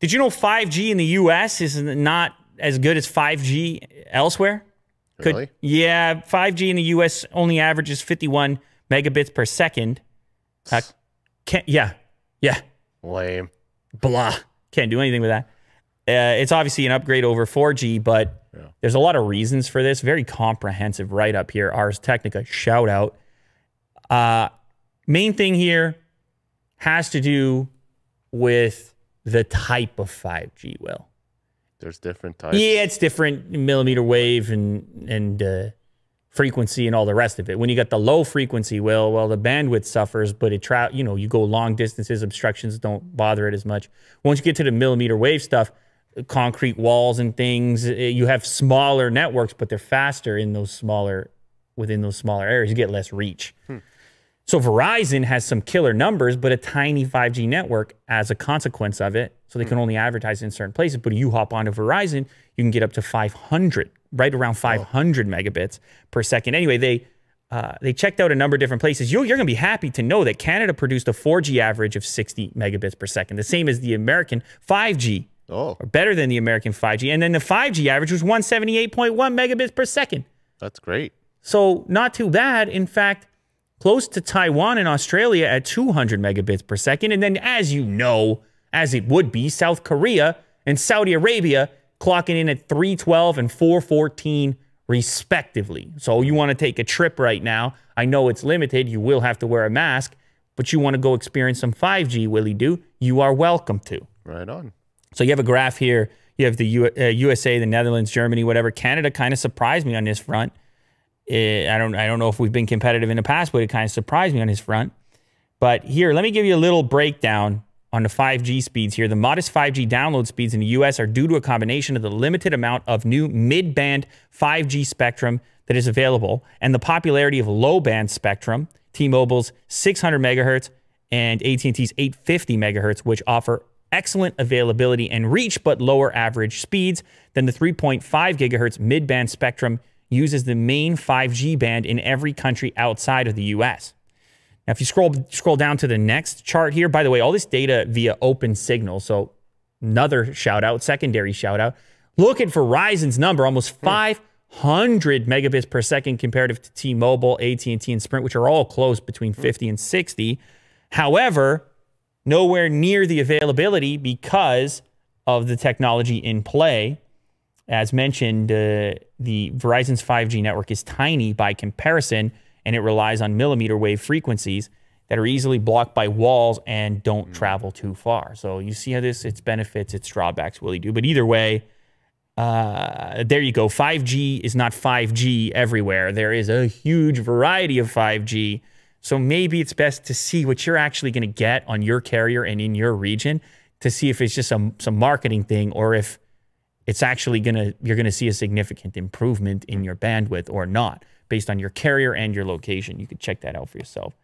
Did you know 5G in the US is not as good as 5G elsewhere? Could, really? Yeah, 5G in the US only averages 51 megabits per second. Uh, can't, yeah, yeah. Lame. Blah. Can't do anything with that. Uh, it's obviously an upgrade over 4G, but yeah. there's a lot of reasons for this. Very comprehensive write up here. Ars Technica, shout out. Uh, main thing here has to do with the type of 5G, Will. There's different types. Yeah, it's different millimeter wave and and uh, frequency and all the rest of it. When you got the low frequency, well, well, the bandwidth suffers, but it tra- you know you go long distances, obstructions don't bother it as much. Once you get to the millimeter wave stuff, concrete walls and things, uh, you have smaller networks, but they're faster in those smaller within those smaller areas. You get less reach. Hmm. So Verizon has some killer numbers, but a tiny 5G network as a consequence of it. So they can hmm. only advertise in certain places. But if you hop onto Verizon, you can get up to 500, right around 500 oh. megabits per second. Anyway, they uh, they checked out a number of different places. You're, you're going to be happy to know that Canada produced a 4G average of 60 megabits per second, the same as the American 5G, oh. or better than the American 5G. And then the 5G average was 178.1 megabits per second. That's great. So not too bad. In fact, close to Taiwan and Australia at 200 megabits per second. And then, as you know, as it would be, South Korea and Saudi Arabia clocking in at 312 and 414 respectively. So you want to take a trip right now. I know it's limited. You will have to wear a mask, but you want to go experience some 5G, Willie do? You are welcome to. Right on. So you have a graph here. You have the U uh, USA, the Netherlands, Germany, whatever. Canada kind of surprised me on this front. It, I don't I don't know if we've been competitive in the past, but it kind of surprised me on his front. But here, let me give you a little breakdown on the 5G speeds here. The modest 5G download speeds in the US are due to a combination of the limited amount of new mid-band 5G spectrum that is available and the popularity of low-band spectrum, T-Mobile's 600 megahertz and AT&T's 850 megahertz, which offer excellent availability and reach but lower average speeds than the 3.5 gigahertz mid-band spectrum uses the main 5G band in every country outside of the US. Now, if you scroll scroll down to the next chart here, by the way, all this data via Open Signal. So another shout out, secondary shout out. Look at for Verizon's number, almost hmm. 500 megabits per second comparative to T-Mobile, AT&T, and Sprint, which are all close between hmm. 50 and 60. However, nowhere near the availability because of the technology in play. As mentioned, uh, the Verizon's 5G network is tiny by comparison, and it relies on millimeter wave frequencies that are easily blocked by walls and don't mm. travel too far. So you see how this its benefits, its drawbacks really do. But either way, uh, there you go. 5G is not 5G everywhere. There is a huge variety of 5G. So maybe it's best to see what you're actually going to get on your carrier and in your region to see if it's just some some marketing thing or if it's actually to you're going to see a significant improvement in your bandwidth or not based on your carrier and your location. You could check that out for yourself.